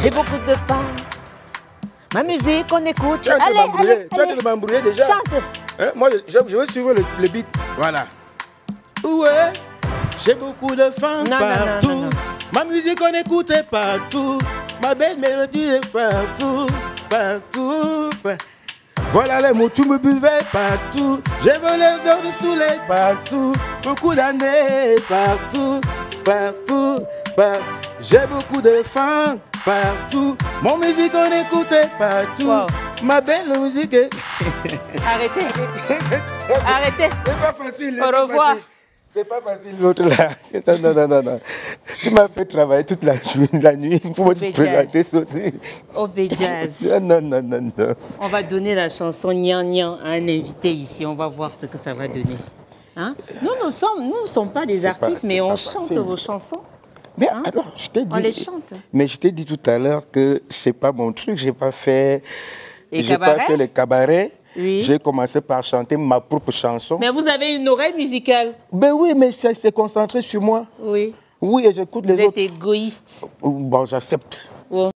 J'ai beaucoup de femmes. Ma musique, on écoute. Tu Allez, allez, Tu allez. m'embrouiller déjà. Chante. Hein, Moi, je, veux suivre le, le beat. Voilà. Ouais, j'ai beaucoup de fans Non, partout. non, non. Ma musique, on écoute partout. Ma belle mélodie est partout, partout. pa- Voilà les mots, tu me buvais partout. J'ai volé dans le soleil partout. Beaucoup d'années partout, partout, partout. J'ai beaucoup de fans partout. Mon musique, on écoutait partout. Wow. Ma belle musique est. Arrêtez. Arrêtez. C'est pas facile. Au revoir. C'est pas facile l'autre là. Non, non, non, non. Tu m'as fait travailler toute la nuit, la nuit pour te présenter sauter. Obé Jazz. Non, non, non, non. On va donner la chanson Nian Nian à un invité ici. On va voir ce que ça va donner. Hein? Nous, nous sommes, nous ne sommes pas des artistes, mais on facile. chante vos chansons. Mais Hein? alors, je t'ai dit. On les chante. Mais je t'ai dit tout à l'heure que c'est pas mon truc. J'ai pas fait. J'ai pas fait les cabarets. Oui. J'ai commencé par chanter ma propre chanson. Mais vous avez une oreille musicale. Ben oui, mais c'est concentré sur moi. Oui. Oui, et j'écoute Vous les êtes autres. égoïste. Bon, j'accepte.